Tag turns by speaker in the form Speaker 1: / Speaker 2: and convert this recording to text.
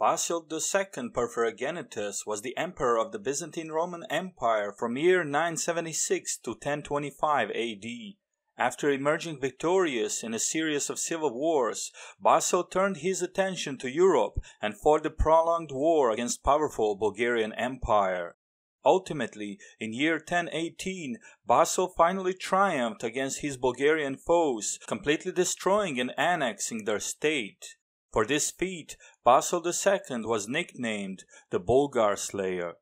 Speaker 1: Basil II Porphyrogenitus was the emperor of the Byzantine Roman Empire from year 976 to 1025 A.D. After emerging victorious in a series of civil wars, Basil turned his attention to Europe and fought the prolonged war against powerful Bulgarian Empire. Ultimately, in year 1018, Basil finally triumphed against his Bulgarian foes, completely destroying and annexing their state. For this feat, Basil II was nicknamed the Bulgar Slayer.